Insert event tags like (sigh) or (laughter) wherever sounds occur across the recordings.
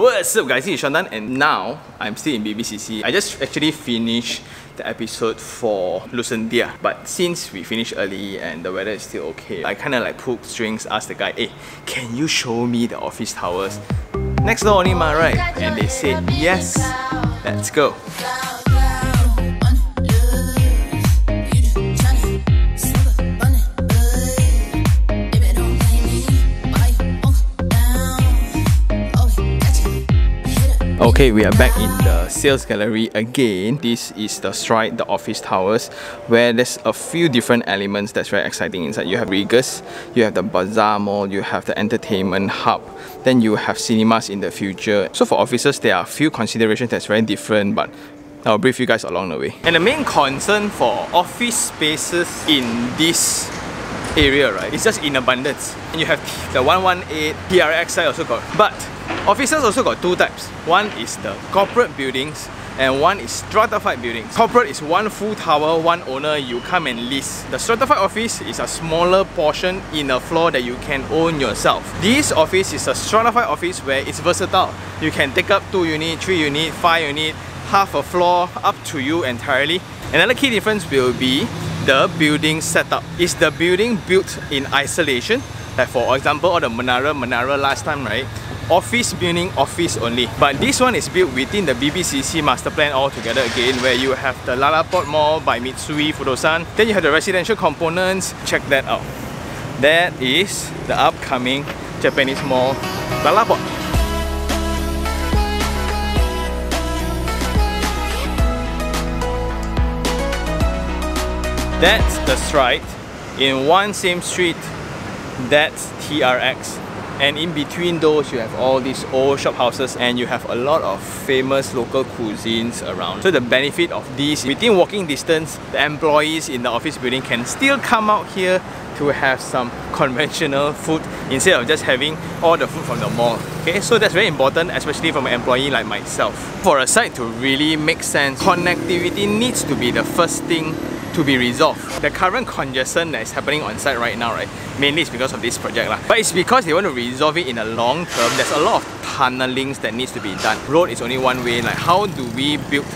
What's up guys, it's Sean Tan and now I'm still in BBCC. I just actually finished the episode for Lucentia but since we finished early and the weather is still okay, I kinda like pulled strings, asked the guy, hey, can you show me the office towers? Next door only ma, right? And they said, yes, let's go. Okay, we are back in the sales gallery again. This is the Stride, the office towers, where there's a few different elements that's very exciting inside. You have Regus, you have the Bazaar Mall, you have the entertainment hub, then you have cinemas in the future. So for offices, there are a few considerations that's very different, but I'll brief you guys along the way. And the main concern for office spaces in this area, right, is just in abundance. And you have the 118 TRX side also got, but Offices also got two types. One is the corporate buildings and one is stratified buildings. Corporate is one full tower, one owner, you come and lease. The stratified office is a smaller portion in a floor that you can own yourself. This office is a stratified office where it's versatile. You can take up 2 unit, 3 unit, 5 unit, half a floor, up to you entirely. Another key difference will be the building setup. Is the building built in isolation? Like for example, all the Menara, Menara last time, right? Office meaning office only. But this one is built within the BBCC master plan altogether again where you have the Lalaport Mall by Mitsui Fudosan. Then you have the residential components. Check that out. That is the upcoming Japanese mall Lalaport. That's the stride in one same street. That's TRX and in between those you have all these old shop houses and you have a lot of famous local cuisines around. So the benefit of these, within walking distance, the employees in the office building can still come out here to have some (laughs) conventional food instead of just having all the food from the mall. Okay, so that's very important, especially from an employee like myself. For a site to really make sense, connectivity needs to be the first thing to be resolved. The current congestion that is happening on site right now, right, mainly is because of this project. Lah. But it's because they want to resolve it in a long term. There's a lot of tunnelings that needs to be done. Road is only one way. Like how do we build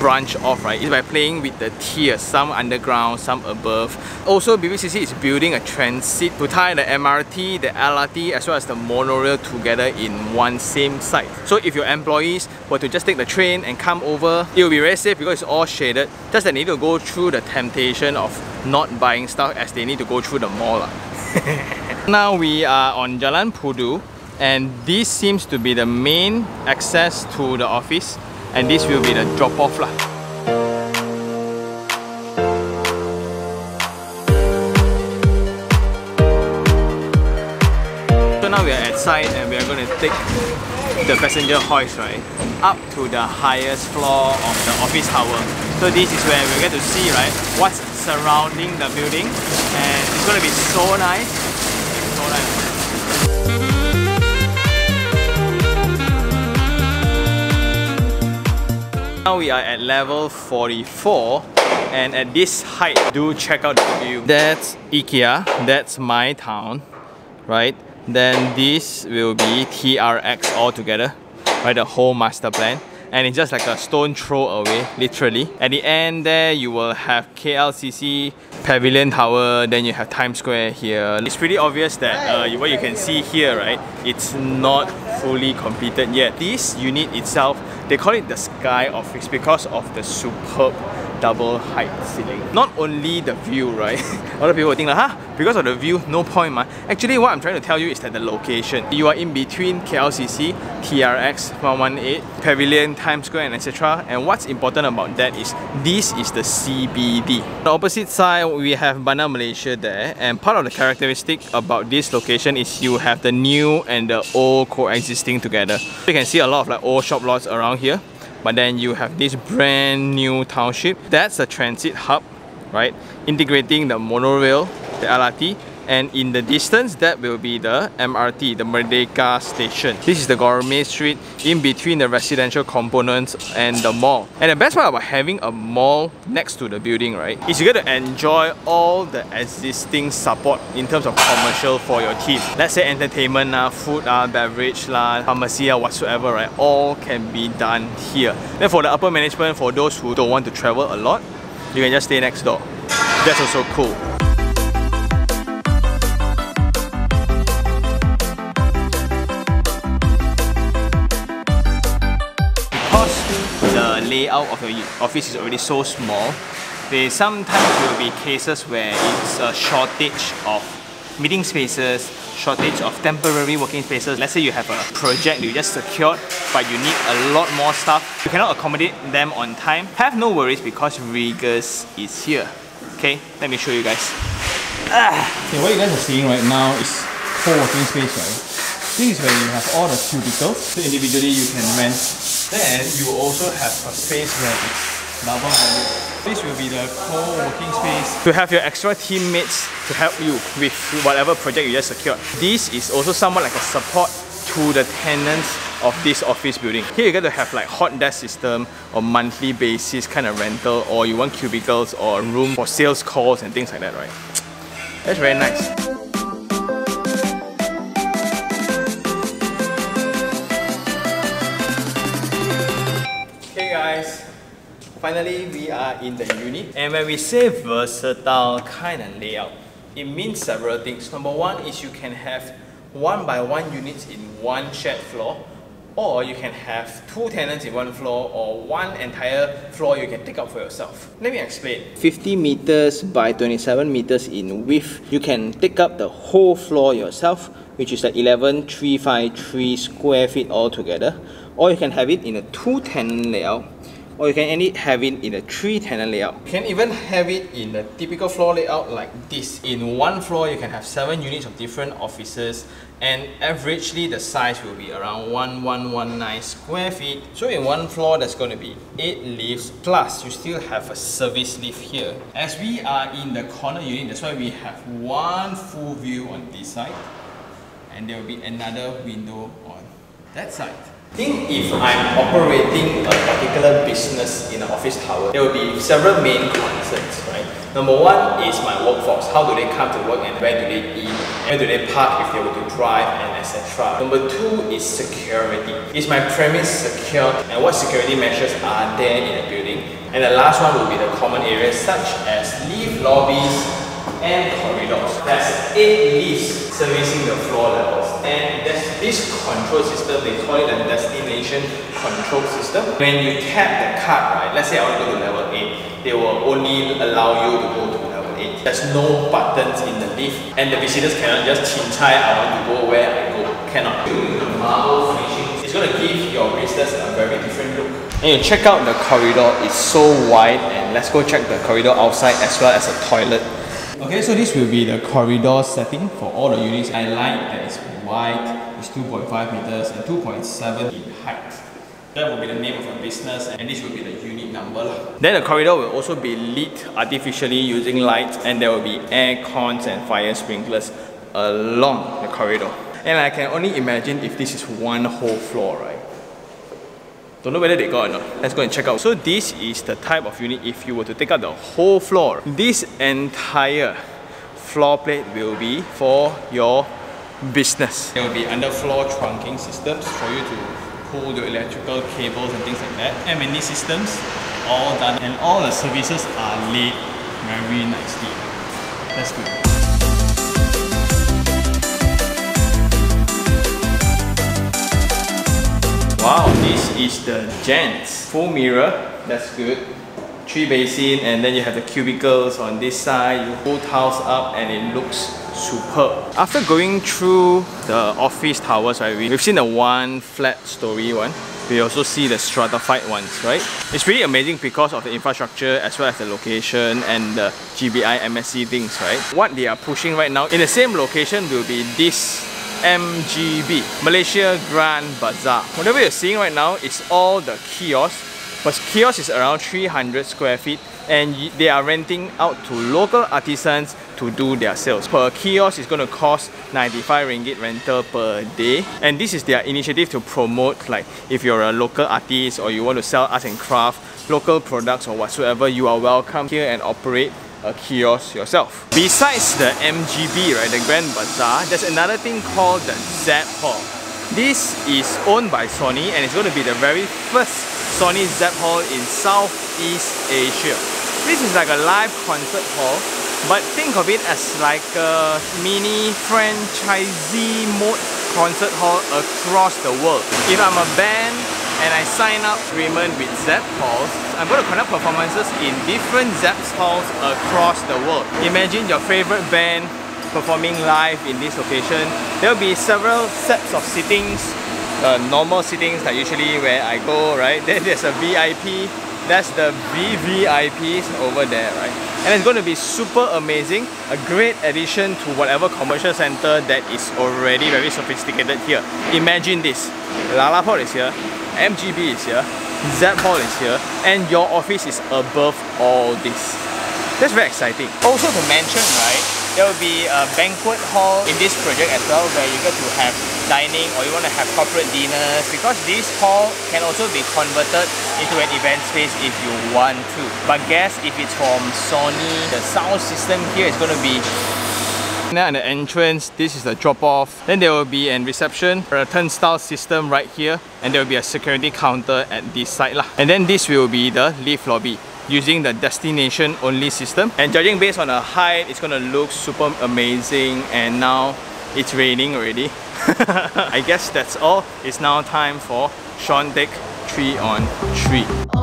branch off, right, is by playing with the tiers, some underground, some above. Also, BBCC is building a transit to tie the MRT, the LRT, as well as the monorail together in one same site. So if your employees were to just take the train and come over, it will be very safe because it's all shaded. Just they need to go through the temptation of not buying stuff as they need to go through the mall. (laughs) now we are on Jalan Pudu and this seems to be the main access to the office and this will be the drop off lah. So now we are at site and we are going to take the passenger hoist right up to the highest floor of the office tower. So this is where we get to see right what's surrounding the building and it's going to be so nice. Now we are at level 44 and at this height, do check out the view. That's IKEA, that's MyTown, right? Then this will be TRX altogether, right? The whole master plan and it's just like a stone throw away, literally. At the end there, you will have KLCC Pavilion Tower, then you have Times Square here. It's pretty obvious that uh, what you can see here, right, it's not fully completed yet. This unit itself they call it the Sky Office because of the superb double height ceiling. Not only the view, right? (laughs) a lot of people will think like, huh? Because of the view, no point, man. Actually, what I'm trying to tell you is that the location. You are in between KLCC, TRX 118, Pavilion, Times Square, and etc. And what's important about that is this is the CBD. The opposite side, we have Bandar Malaysia there. And part of the characteristic about this location is you have the new and the old coexisting together. You can see a lot of like old shop lots around here but then you have this brand new township. That's a transit hub right? Integrating the monorail the LRT and in the distance that will be the MRT, the Merdeka station. This is the gourmet street in between the residential components and the mall. And the best part about having a mall next to the building, right, is you get to enjoy all the existing support in terms of commercial for your team. Let's say entertainment, uh, food, uh, beverage, uh, pharmacy, uh, whatsoever, right, all can be done here. Then for the upper management, for those who don't want to travel a lot, you can just stay next door. That's also cool. Layout of your office is already so small, there sometimes will be cases where it's a shortage of meeting spaces, shortage of temporary working spaces. Let's say you have a project you just secured, but you need a lot more stuff. You cannot accommodate them on time. Have no worries because Regus is here. Okay, let me show you guys. Okay, what you guys are seeing right now is co-working space, right? This is where you have all the cubicles. So individually you can rent. Then you also have a space where it's double handed. This will be the co-working space to have your extra teammates to help you with whatever project you just secured. This is also somewhat like a support to the tenants of this office building. Here you get to have like hot desk system or monthly basis kind of rental or you want cubicles or room for sales calls and things like that, right? That's very nice. Guys, finally we are in the unit and when we say versatile kind of layout, it means several things. Number one is you can have one by one units in one shared floor or you can have two tenants in one floor or one entire floor you can take up for yourself. Let me explain. 50 meters by 27 meters in width, you can take up the whole floor yourself which is the 11353 square feet altogether or you can have it in a two tenant layout or you can only have it in a three tenant layout. You can even have it in a typical floor layout like this. In one floor, you can have seven units of different offices and averagely the size will be around 1119 square feet. So in one floor, there's going to be eight lifts plus you still have a service lift here. As we are in the corner unit, that's why we have one full view on this side and there will be another window on that side think if I'm operating a particular business in an office tower, there will be several main concerns, right? Number one is my workforce. How do they come to work and where do they eat? Where do they park if they were to drive and etc. Number two is security. Is my premise secure and what security measures are there in the building? And the last one will be the common areas such as lift lobbies and corridors. That's eight lifts servicing the floor levels and this control system, they call it a destination control system. When you tap the card, right, let's say I want to go to level 8, they will only allow you to go to level 8. There's no buttons in the lift and the visitors cannot just chinchai, I want to go where I go. Cannot. The marble finishing, it's going to give your business a very different look. And you check out the corridor, it's so wide and let's go check the corridor outside as well as a toilet. Okay, so this will be the corridor setting for all the units. I like that it's wide, it's 2.5 meters and 2.7 in height. That will be the name of a business and this will be the unit number. Then the corridor will also be lit artificially using lights and there will be air cons and fire sprinklers along the corridor. And I can only imagine if this is one whole floor, right? Don't know whether they got or not. Let's go and check out. So this is the type of unit if you were to take out the whole floor. This entire floor plate will be for your business. There will be underfloor trunking systems for you to pull the electrical cables and things like that. M&E systems all done and all the services are laid very nicely. That's good. Wow, this is the gents. Full mirror, that's good. Three basin and then you have the cubicles on this side. You pull tiles up and it looks superb. After going through the office towers, right, we've seen the one flat story one. We also see the stratified ones, right? It's really amazing because of the infrastructure as well as the location and the GBI MSC things, right? What they are pushing right now in the same location will be this MGB, Malaysia Grand Bazaar. Whatever you're seeing right now is all the kiosks, but kiosk is around 300 square feet and they are renting out to local artisans to do their sales. Per kiosk is going to cost 95 ringgit rental per day. And this is their initiative to promote like if you're a local artist or you want to sell arts and craft, local products or whatsoever, you are welcome here and operate a kiosk yourself. Besides the MGB, right, the Grand Bazaar, there's another thing called the Zepp Hall. This is owned by Sony and it's going to be the very first Sony Zepp Hall in Southeast Asia. This is like a live concert hall, but think of it as like a mini franchisee mode concert hall across the world. If I'm a band and I sign up agreement with Zepp Halls, I'm going to conduct performances in different Zepp Halls across the world. Imagine your favorite band performing live in this location. There will be several sets of sittings, uh, normal sittings that usually where I go, right? (laughs) Then there's a VIP, that's the VVIPs over there, right? And it's going to be super amazing, a great addition to whatever commercial center that is already very sophisticated here. Imagine this, LaLaport is here, MGB is here, Zepp Hall is here, and your office is above all this. That's very exciting. Also to mention, right, there will be a banquet hall in this project as well where you get to have dining or you want to have corporate dinners because this hall can also be converted into an event space if you want to. But guess if it's from Sony, the sound system here is going to be now at the entrance, this is the drop off. Then there will be a reception, a turnstile system right here, and there will be a security counter at this side lah. And then this will be the lift lobby using the destination only system. And judging based on the height, it's gonna look super amazing. And now it's raining already. (laughs) I guess that's all. It's now time for Sean Take 3 on 3.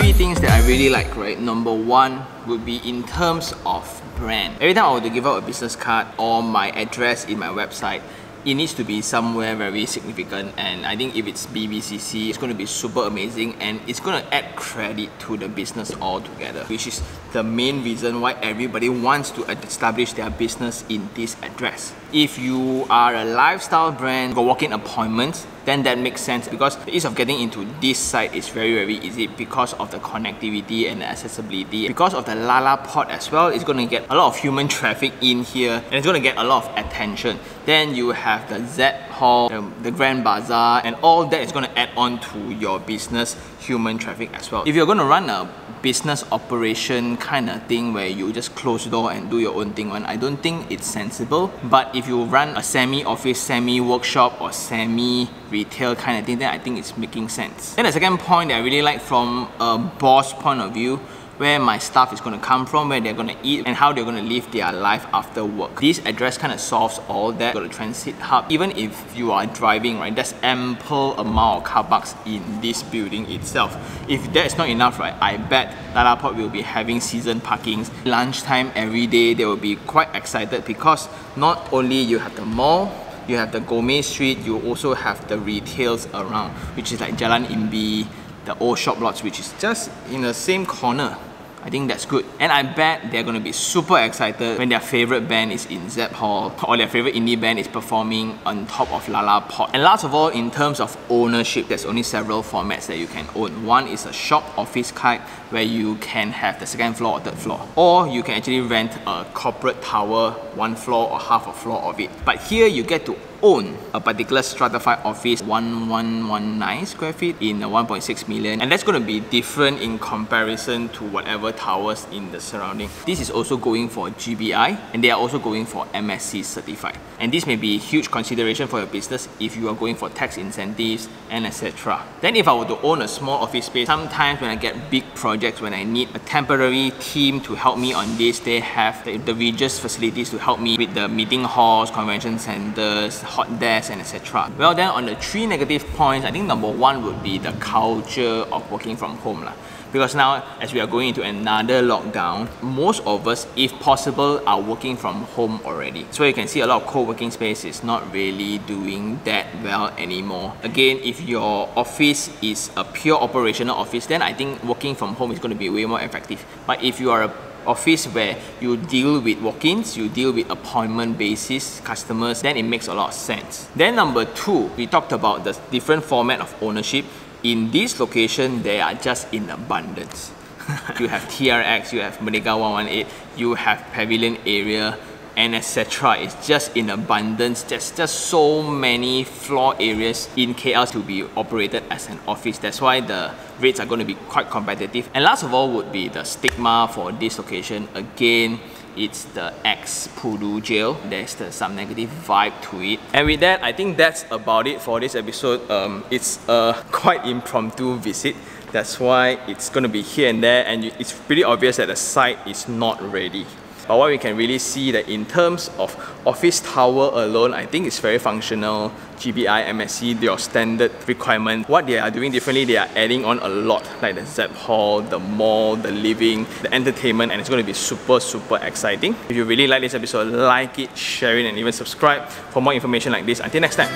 Three things that I really like, right? Number one would be in terms of brand. Every time I want to give out a business card or my address in my website, it needs to be somewhere very significant and I think if it's BBCC it's going to be super amazing and it's going to add credit to the business altogether which is the main reason why everybody wants to establish their business in this address. If you are a lifestyle brand, go walk-in appointments, then that makes sense because the ease of getting into this site is very very easy because of the connectivity and the accessibility. Because of the LaLaport as well, it's going to get a lot of human (laughs) traffic in here and it's going to get a lot of attention. Then you have the Zepp Hall, the, the Grand Bazaar and all that is going to add on to your business human traffic as well. If you're going to run a business operation kind of thing where you just close the door and do your own thing one, I don't think it's sensible. But if you run a semi-office, semi-workshop or semi-retail kind of thing, then I think it's making sense. Then the second point that I really like from a boss point of view where my staff is going to come from, where they're going to eat, and how they're going to live their life after work. This address kind of solves all that. Got a transit hub. Even if you are driving, right, there's ample amount of car parks in this building itself. If that is not enough, right, I bet LaLaport will be having season parkings. Lunchtime every day, they will be quite excited because not only you have the mall, you have the gourmet street, you also have the retails around, which is like Jalan Imbi, the old shop lots, which is just in the same corner. I think that's good. And I bet they're gonna be super excited when their favorite band is in Zepp Hall or their favorite indie band is performing on top of LaLaport. And last of all, in terms of ownership, there's only several formats that you can own. One is a shop office type where you can have the second floor or third floor. Or you can actually rent a corporate tower, one floor or half a floor of it. But here you get to own a particular stratified office 1119 square feet in 1.6 million and that's going to be different in comparison to whatever towers in the surrounding. This is also going for GBI and they are also going for MSC certified and this may be a huge consideration for your business if you are going for tax incentives and etc. Then if I were to own a small office space, sometimes when I get big projects, when I need a temporary team to help me on this, they have the, the Regus facilities to help me with the meeting halls, convention centers, hot desk and etc. Well then on the three negative points, I think number one would be the culture of working from home. Lah. Because now, as we are going into another lockdown, most of us, if possible, are working from home already. So you can see a lot of co-working space is not really doing that well anymore. Again, if your office is a pure operational office, then I think working from home is going to be way more effective. But if you are a office where you deal with walk-ins, you deal with appointment basis customers, then it makes a lot of sense. Then number two, we talked about the different format of ownership. In this location, they are just in abundance. (laughs) you have TRX, you have Merdeka 118, you have Pavilion area, and etc. It's just in abundance. There's just so many floor areas in KL to be operated as an office. That's why the rates are going to be quite competitive. And last of all would be the stigma for this location. Again, it's the ex-Pudu jail. There's the, some negative vibe to it. And with that, I think that's about it for this episode. Um, it's a quite impromptu visit. That's why it's going to be here and there and it's pretty obvious that the site is not ready. But what we can really see that in terms of office tower alone, I think it's very functional. GBI, MSC, your standard requirement. What they are doing differently, they are adding on a lot, like the Zepp Hall, the mall, the living, the entertainment, and it's going to be super, super exciting. If you really like this episode, like it, share it, and even subscribe for more information like this. Until next time,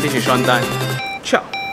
this is Sean Tan. Ciao.